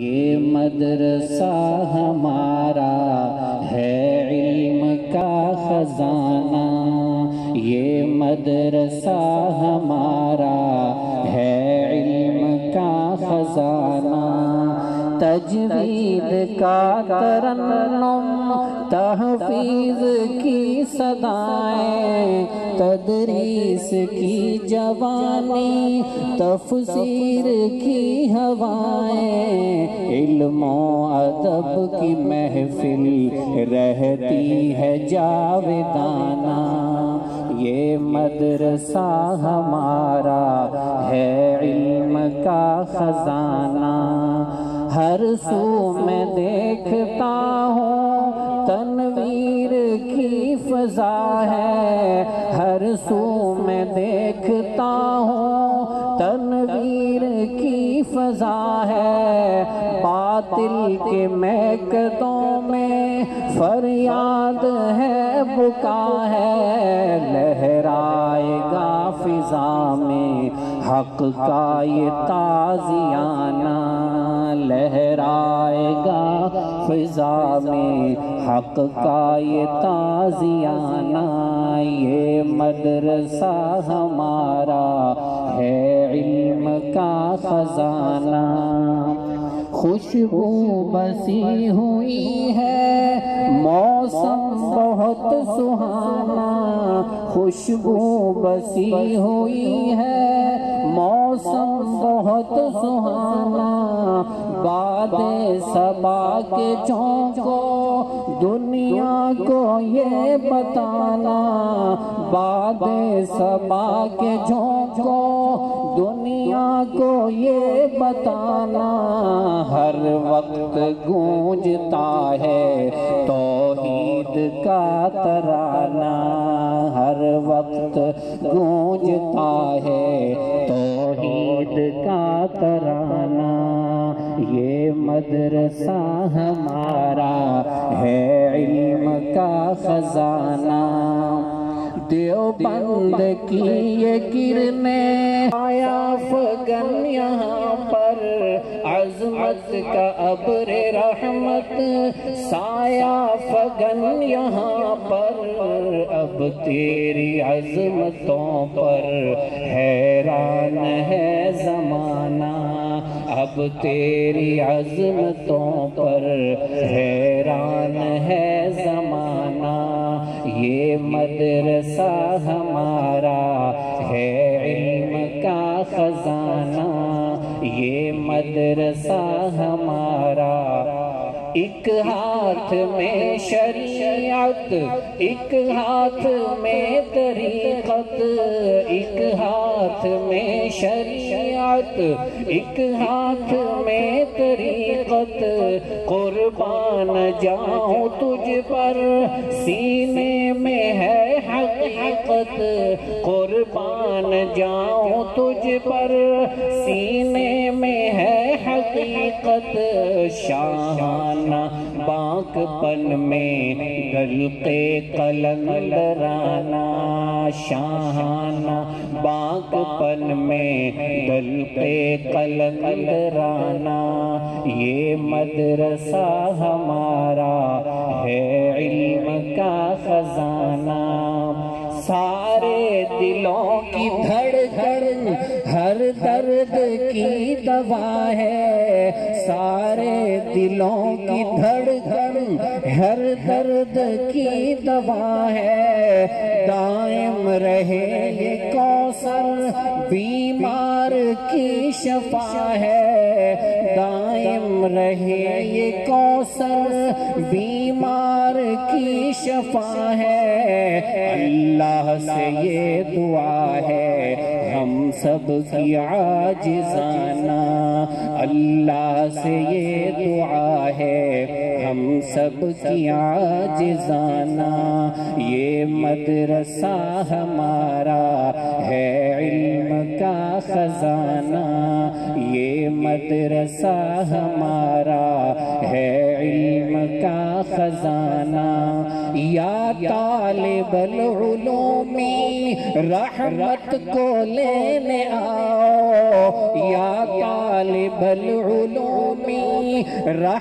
ये मदरसा हमारा है इल्म का खजाना। ये मदरसा हमारा है इल्म का खजाना। तजवीद का तरन्नुम, तहफीज की सदाएँ, तदरीस की जवानी, तफसीर की हवाएँ इल्मो अदब की महफिल रहती है जावेदाना। ये मदरसा हमारा है इल्म का खजाना। हर सू में देखता हूँ, तनवीर की फजा है। हर सू में देखता हूँ, तनवीर फजा है। बातिल के महकदों में फरियाद है, बुका है। लहराएगा फिजा में हक का ये ताजियाना। लहराएगा फिजा में हक का ये ताजियाना। ये मदरसा हमारा खजाना। खुशबू बसी हुई है। मौसम बहुत सुहाना। खुशबू बसी हुई है। मौसम बहुत सुहाना। बाद सबा के चौको। दुनिया को ये बताना बाद सबा के झोंको दुनिया को ये बताना, हर वक्त गूंजता है तौहीद का तराना। हर वक्त गूंजता है तौहीद का तराना। ये मदरसा हमारा है इल्म का खजाना। देवबंद की ये किरने, आया फगन यहाँ पर। अजमत का अब्र रहमत, साया फगन यहाँ पर। अब तेरी अजमतों पर हैरान है अब तेरी अजमतों पर हैरान है जमाना। ये मदरसा हमारा है इल्म का खजाना। ये मदरसा हमारा एक हाथ में शरीयत, एक हाथ में तरीकत, एक हाथ में शरीयत, एक हाथ में तरीकत। कुर्बान जाऊँ तुझ पर, सीने में है हकीकत। कुर्बान जाऊँ तुझ पर, सीने में है हकीकत शाहाना बाकपन में गलते कलंदराना शाहाना बाकपन में गलते कलंदराना, ये मदरसा हमारा है इल्म का खजाना। सारे दिलों की धड़कन दर्द की दवा है। सारे दिलों की धड़कन हर दर्द की दवा है। दायम रहे ये बीमार की शफा है। दायम रहे ये कौसर बीमार की शफा है। अल्लाह से ये दुआ है, हम सब की आजिजाना। अल्लाह से ये दुआ है, हम सब की आजिजाना। ये मदरसा हमारा है इल्म का खजाना। मदरसा हमारा है इल्म का खजाना। या तालिबल उलूमी, रहमत को लेने आओ। या तालिबल उलूमी, रह